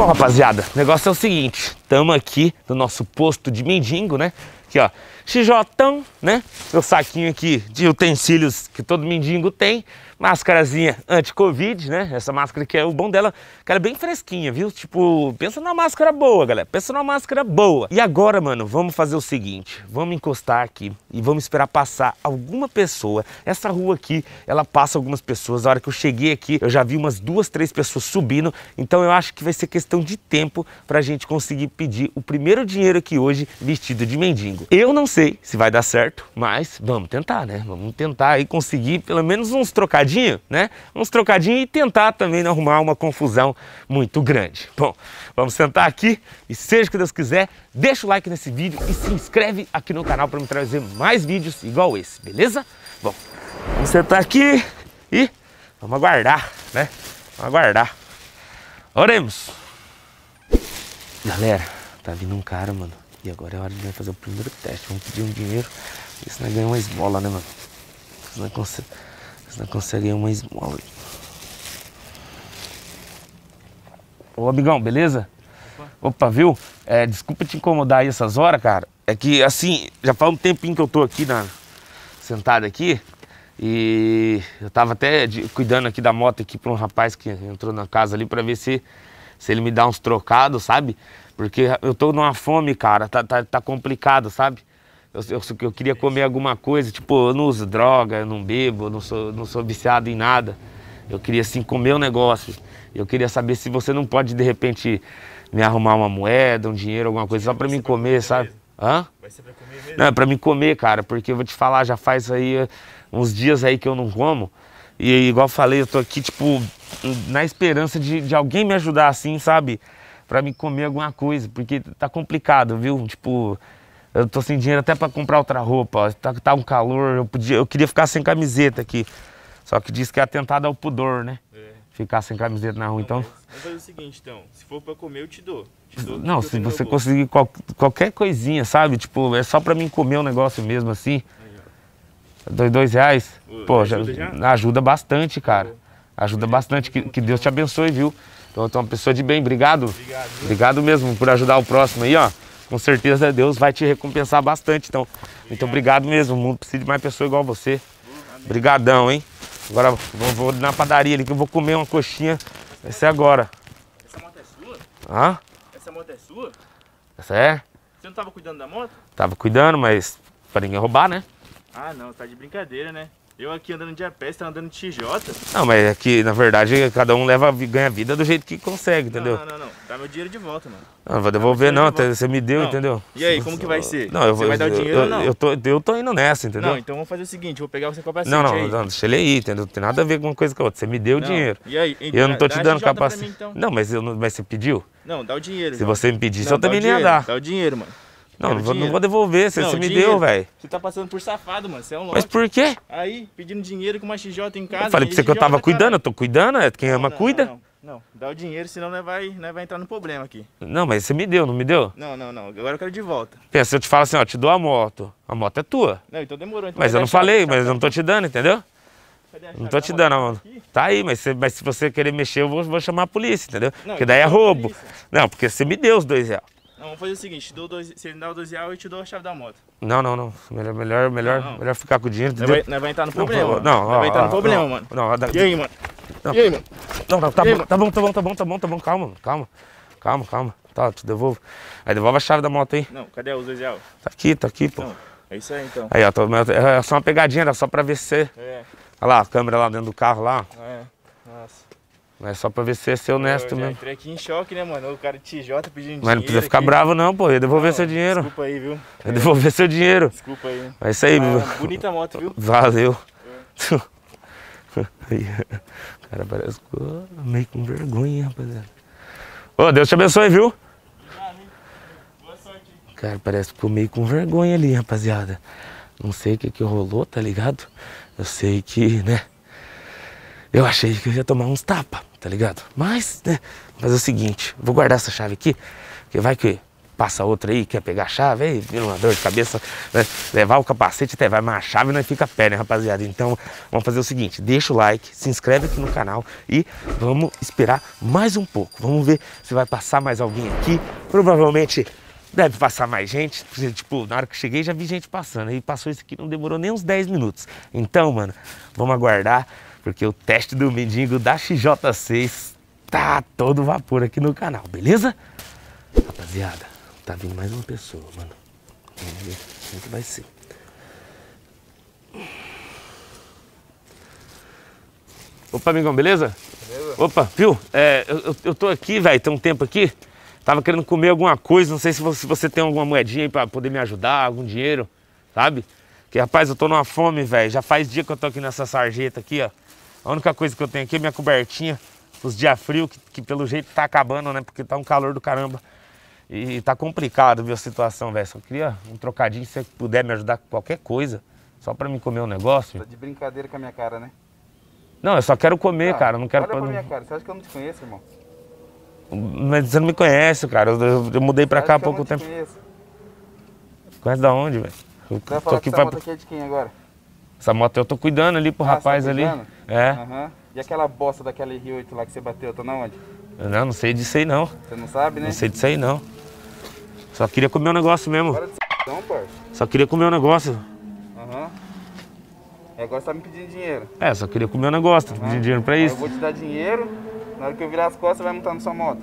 Bom, rapaziada, o negócio é o seguinte, estamos aqui no nosso posto de mendigo, né? Aqui, ó, XJ, né? Meu saquinho aqui de utensílios que todo mendigo tem máscarazinha anti-Covid, né? Essa máscara que é o bom dela, ela é bem fresquinha, viu? Tipo, pensa numa máscara boa, galera. Pensa numa máscara boa. E agora, mano, vamos fazer o seguinte: vamos encostar aqui e vamos esperar passar alguma pessoa. Essa rua aqui, ela passa algumas pessoas. A hora que eu cheguei aqui, eu já vi umas duas, três pessoas subindo. Então eu acho que vai ser questão de tempo pra gente conseguir pedir o primeiro dinheiro aqui hoje vestido de mendigo. Eu não sei se vai dar certo, mas vamos tentar, né? Vamos tentar aí conseguir pelo menos uns trocadinhos trocadinho, né? Uns trocadinhos e tentar também não arrumar uma confusão muito grande. Bom, vamos sentar aqui e seja o que Deus quiser, deixa o like nesse vídeo e se inscreve aqui no canal para me trazer mais vídeos igual esse, beleza? Bom, vamos sentar aqui e vamos aguardar, né? Vamos aguardar. Oremos. Galera, tá vindo um cara, mano. E agora é hora de fazer o primeiro teste. Vamos pedir um dinheiro. Isso nós ganhamos uma esmola, né, mano? Isso nós não consegue uma esmola. Ô, amigão, beleza? Opa, Opa viu? É, desculpa te incomodar aí essas horas, cara. É que, assim, já faz um tempinho que eu tô aqui, na, sentado aqui. E eu tava até de, cuidando aqui da moto aqui para um rapaz que entrou na casa ali para ver se, se ele me dá uns trocados, sabe? Porque eu tô numa fome, cara, tá, tá, tá complicado, sabe? Eu, eu, eu, queria comer alguma coisa, tipo, eu não uso droga, eu não bebo, eu não sou, não sou viciado em nada. Eu queria, assim, comer um negócio. Eu queria saber se você não pode, de repente, me arrumar uma moeda, um dinheiro, alguma coisa, só pra mim comer, sabe? Hã? Vai ser pra comer mesmo? Não, é pra mim comer, cara, porque eu vou te falar, já faz aí eh, uns dias aí que eu não como. E igual eu falei, eu tô aqui, tipo, na esperança de, de alguém me ajudar assim, sabe? Pra me comer alguma coisa, porque tá complicado, viu? Tipo, eu tô sem dinheiro até para comprar outra roupa. Tá, tá um calor, eu, podia, eu queria ficar sem camiseta aqui. Só que diz que é atentado ao pudor, né? É. Ficar sem camiseta na rua, não, então. Vamos fazer o seguinte, então. Se for para comer, eu te dou. Te dou não, se você conseguir qual, qualquer coisinha, sabe? Tipo, é só para mim comer um negócio mesmo assim. Dois, dois reais. Ô, Pô, ajuda, já, ajuda bastante, cara. Ajuda bastante. Que, que Deus te abençoe, viu? Então, tu é uma pessoa de bem. Obrigado. Obrigado, Obrigado mesmo por ajudar o próximo aí, ó com certeza Deus vai te recompensar bastante. Então, muito obrigado mesmo. O mundo precisa de mais pessoas igual você. Obrigadão, hein? Agora vou, vou, na padaria ali que eu vou comer uma coxinha. Vai ser agora. Essa moto é sua? Hã? Essa moto é sua? Essa é? Você não tava cuidando da moto? Tava cuidando, mas para ninguém roubar, né? Ah, não, tá de brincadeira, né? Eu aqui andando de a pé, você tá andando de TJ. Não, mas aqui, na verdade, cada um leva, ganha vida do jeito que consegue, entendeu? Não, não, não. Dá meu dinheiro de volta, mano. Não, não vou devolver não, de você me deu, não. entendeu? E aí, como que vai ser? Não, eu vou. Você vai dar o dinheiro eu, ou não? Eu tô, eu tô indo nessa, entendeu? Não, então vamos fazer o seguinte, vou pegar você capacete Não, não, aí. não, deixa ele aí, entendeu? Não tem nada a ver com uma coisa com a outra. Você me deu o dinheiro. E aí? eu não tô te dando capacete. Então. Não, mas, eu, mas você pediu? Não, dá o dinheiro. Se você me pedisse, eu também não ia dar. Dá o dinheiro, mano. Não, não vou, não vou, devolver, você, não, você me deu, velho. Você tá passando por safado, mano. Você é um louco. Mas por quê? Aí, pedindo dinheiro com uma XJ em casa. Eu falei pra você que eu tava tá cuidando, eu tô cuidando, é quem ama não, cuida. Não, não, dá o dinheiro, senão não vai, não vai entrar no problema aqui. Não, mas você me deu, não me deu? Não, não, não. Agora eu quero de volta. Pensa, se eu te falo assim, ó, te dou a moto. A moto é tua. Não, então demorou. Então mas eu não falei, mas eu não tô te dando, entendeu? Não tô te dando, mano. Tá aí, mas, você, mas se você querer mexer, eu vou, vou chamar a polícia, entendeu? Não, porque daí é roubo. Não, porque você me deu os dois reais. Não, vamos fazer o seguinte, te dou dois, se ele me dá os 12 reais, eu te dou a chave da moto. Não, não, não. Melhor, melhor, melhor, não, não. melhor ficar com o dinheiro. Não vai, não vai entrar no problema. Não, não, vai entrar no problema, mano. Não, não, e aí, mano? Não, e aí, mano? Não, não, tá, bom, tá bom, tá bom, tá bom, tá bom, tá bom, calma, calma. Calma, calma. Tá, te devolvo. Aí devolve a chave da moto aí. Não, cadê os 2 reais? Tá aqui, tá aqui, pô. Não, é isso aí então. Aí, ó, tô, é só uma pegadinha, era só pra ver se você. É. Olha lá, a câmera lá dentro do carro lá. É. É só pra ver se é ser honesto eu mesmo. entrei aqui em choque, né, mano? O cara de TJ pedindo Mas dinheiro. Mas não precisa ficar aqui. bravo, não, pô. Ia devolver não, seu dinheiro. Desculpa aí, viu? Ia devolver seu dinheiro. Desculpa aí. É isso aí, ah, Bonita moto, viu? Valeu. É. o cara parece meio com vergonha, rapaziada. Ô, Deus te abençoe, viu? Boa sorte. Cara, parece que ficou meio com vergonha ali, rapaziada. Não sei o que que rolou, tá ligado? Eu sei que, né? Eu achei que eu ia tomar uns tapas tá ligado? Mas, né, fazer o seguinte, vou guardar essa chave aqui, porque vai que passa outra aí, quer pegar a chave, aí vira uma dor de cabeça, né? levar o capacete até vai, mas a chave não fica a pé, né, rapaziada? Então, vamos fazer o seguinte, deixa o like, se inscreve aqui no canal e vamos esperar mais um pouco. Vamos ver se vai passar mais alguém aqui. Provavelmente deve passar mais gente. Tipo, na hora que cheguei já vi gente passando. E passou isso aqui, não demorou nem uns 10 minutos. Então, mano, vamos aguardar, porque o teste do mendigo da XJ6 tá todo vapor aqui no canal, beleza? Rapaziada, tá vindo mais uma pessoa, mano. Vamos ver como que vai ser. Opa, amigão, beleza? Beleza. Opa, viu? É, eu, eu tô aqui, velho, tem um tempo aqui. Tava querendo comer alguma coisa, não sei se você, se você tem alguma moedinha aí pra poder me ajudar, algum dinheiro, sabe? Que rapaz, eu tô numa fome, velho. Já faz dia que eu tô aqui nessa sarjeta aqui, ó. A única coisa que eu tenho aqui é minha cobertinha. Os dias frios, que, que, pelo jeito tá acabando, né? Porque tá um calor do caramba. E tá complicado, viu, a situação, velho. Só queria um trocadinho, se você puder me ajudar com qualquer coisa. Só pra me comer um negócio. Tá de brincadeira com a minha cara, né? Não, eu só quero comer, ah, cara. Não quero... Olha pra minha cara. Você acha que eu não te conheço, irmão? Mas você não me conhece, cara. Eu, eu mudei pra cá há pouco tempo. Conheço. Conhece da onde, velho? Você vai falar que essa pra... moto aqui é de quem agora? Essa moto eu tô cuidando ali pro ah, rapaz tá ali. É. Uhum. E aquela bosta daquela R8 lá que você bateu, tá na onde? Não, não sei disso aí não. Você não sabe, né? Não sei disso aí não. Só queria comer um negócio mesmo. Para de não, parça. Só queria comer um negócio. Aham. Uhum. E agora você tá me pedindo dinheiro. É, só queria comer um negócio, uhum. pedindo dinheiro pra isso. Aí eu vou te dar dinheiro, na hora que eu virar as costas, você vai montar na sua moto.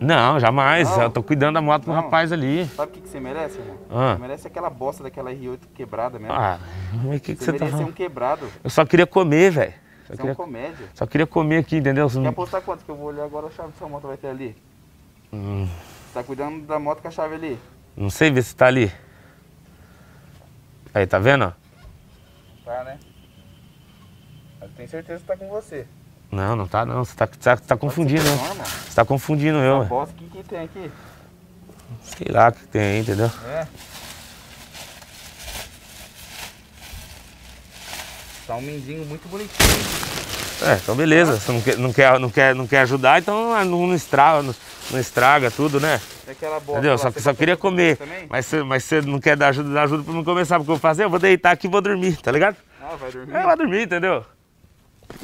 Não, jamais. Não. Eu tô cuidando da moto pro rapaz ali. Sabe o que, que você merece, irmão? Ah. Você merece aquela bosta daquela R8 quebrada mesmo. Ah, mas o que, que você, você tá falando? um quebrado. Eu só queria comer, velho. Só queria... é comédia. Só queria comer aqui, entendeu? Quer apostar quanto que eu vou olhar agora a chave que sua moto vai ter ali? Hum. Você tá cuidando da moto com a chave ali? Não sei ver se tá ali. Aí, tá vendo? Tá, né? Eu tenho certeza que tá com você. Não, não tá não. Você tá, tá, tá confundindo. Você tá confundindo eu. O que, que tem aqui? Sei lá o que tem, entendeu? É. Tá um mindinho muito bonitinho. É, então beleza. Você não quer, não quer, não quer, não quer ajudar, então não, não estraga, não, não, estraga tudo, né? Entendeu? Só, só queria comer. Mas você, mas você não quer dar ajuda, dar ajuda pra não começar. Porque eu vou fazer, eu vou deitar aqui e vou dormir, tá ligado? Ah, vai dormir? É, vai dormir, entendeu?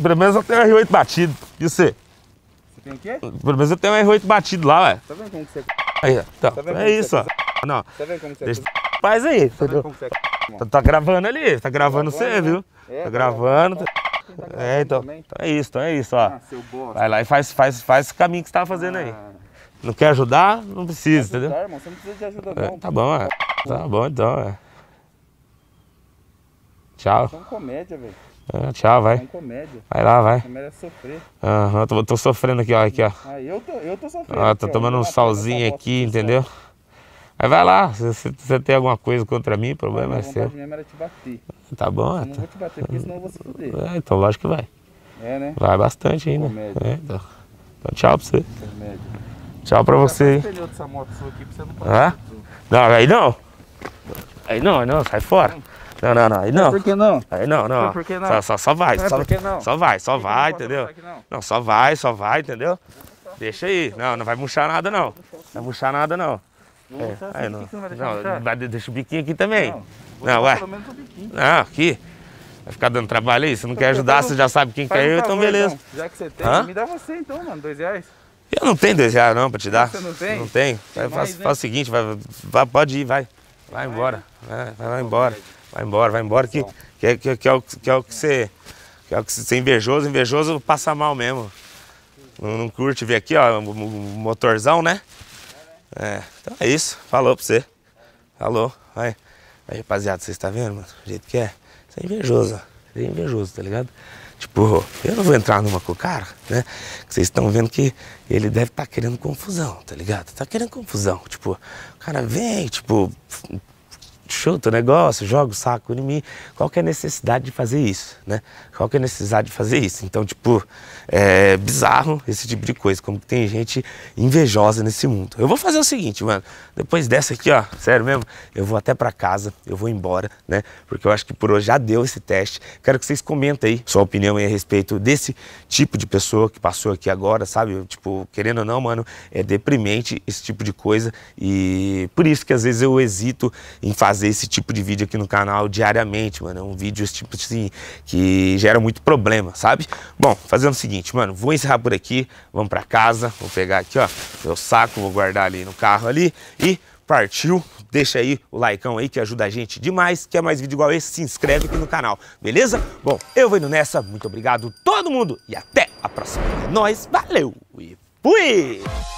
Pelo menos eu tenho um R8 batido. E você? Você tem o quê? Pelo menos eu tenho um R8 batido lá, ué. Tá vendo como que você... Aí, então, tá é isso, ó. Não. Tá vendo como você... Deixa... Faz aí, tá entendeu? Como você... Tá, tá gravando ali, tá gravando tá você, viu? É, tá, tá gravando. Tá... É, então, então, é isso, então é isso, ó. Ah, Vai lá e faz, faz, faz esse caminho que você tava fazendo ah. aí. Não quer ajudar? Não precisa, ajudar, entendeu? Irmão, você não precisa de ajuda, não. É, tá bom, é. Tá bom, então, é. Tchau. É uma comédia, velho. É, tchau, vai. É comédia. Vai lá, vai. Você merece sofrer. Aham, uhum, tô, tô, sofrendo aqui, ó. Aqui, ó. Ah, eu tô, eu tô sofrendo. Ó, tô tomando um solzinho aqui, entendeu? Aí vai lá, se você tem alguma coisa contra mim, o problema é seu. mesmo era te bater. Tá bom, Eu não vou te bater, porque senão eu vou se fuder. É, então lógico que vai. É, né? Vai bastante ainda. É, então. então tchau pra você. Comédia. Tchau pra você. pneu dessa moto sua aqui pra você não ah? Não, aí não. Aí não, aí não, sai fora. Não, não, não, aí não. Por que não? Aí não, não. Por que não? Só, só, só vai. Só, por que não? Só vai, só vai, entendeu? Não, só vai, só vai, entendeu? Deixa aí. Não, não vai murchar nada não. Não vai murchar nada não. É, aí não. Não, vai deixa o biquinho aqui também. Não, não ué. Não, aqui. Vai ficar dando trabalho aí? Se não quer ajudar, você já sabe quem quer eu, então beleza. Então. Já que você tem, me dá você então, mano, dois reais. Eu não tenho dois reais não pra te dar. Você não tem? Não tenho. Né? faz, o seguinte, vai, vai, pode ir, vai. Vai embora. Vai, vai, vai embora. Vai embora, vai embora, que, que, que, que, é o, que é o que você. Que é o que você invejoso, invejoso passa mal mesmo. Não, não curte ver aqui, ó, o motorzão, né? É, então é isso. Falou pra você. Falou, vai. Aí, rapaziada, vocês estão tá vendo, mano? O jeito que é. Você é invejoso, ó. é invejoso, tá ligado? Tipo, eu não vou entrar numa com o cara, né? Vocês estão vendo que ele deve estar tá querendo confusão, tá ligado? Tá querendo confusão. Tipo, o cara vem, tipo, chuto o negócio, jogo o saco em mim. Qual que é a necessidade de fazer isso, né? Qual que é a necessidade de fazer isso? Então, tipo, é bizarro esse tipo de coisa, como que tem gente invejosa nesse mundo. Eu vou fazer o seguinte, mano, depois dessa aqui, ó, sério mesmo, eu vou até pra casa, eu vou embora, né? Porque eu acho que por hoje já deu esse teste. Quero que vocês comentem aí sua opinião aí a respeito desse tipo de pessoa que passou aqui agora, sabe? Tipo, querendo ou não, mano, é deprimente esse tipo de coisa e por isso que às vezes eu hesito em fazer esse tipo de vídeo aqui no canal diariamente, mano. É um vídeo esse tipo assim que gera muito problema, sabe? Bom, fazendo o seguinte, mano, vou encerrar por aqui, vamos para casa, vou pegar aqui, ó, meu saco, vou guardar ali no carro ali e partiu. Deixa aí o likeão aí que ajuda a gente demais. Quer mais vídeo igual esse? Se inscreve aqui no canal, beleza? Bom, eu vou indo nessa. Muito obrigado todo mundo e até a próxima. É nóis, valeu e fui!